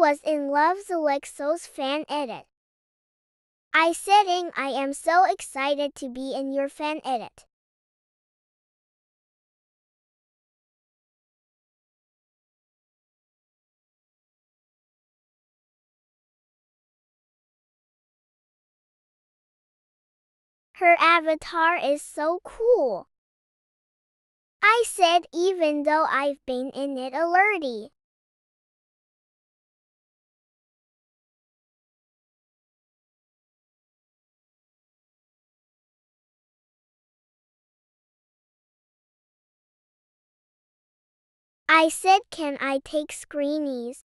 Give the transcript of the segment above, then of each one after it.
was in Love Alexo's fan edit. I said I am so excited to be in your fan edit. Her avatar is so cool. I said even though I've been in it already. I said can I take screenies?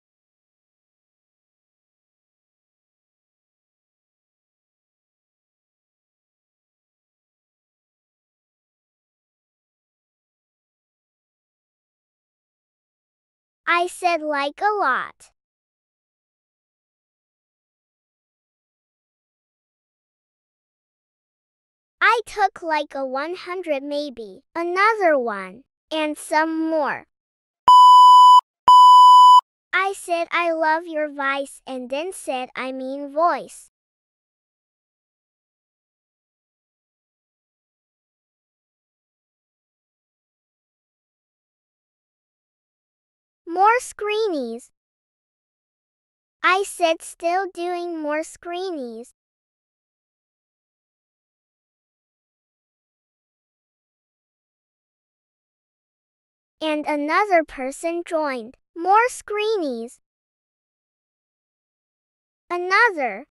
I said like a lot. I took like a 100 maybe, another one, and some more. I said I love your voice and then said I mean voice. More screenies. I said still doing more screenies. And another person joined. More screenies. Another.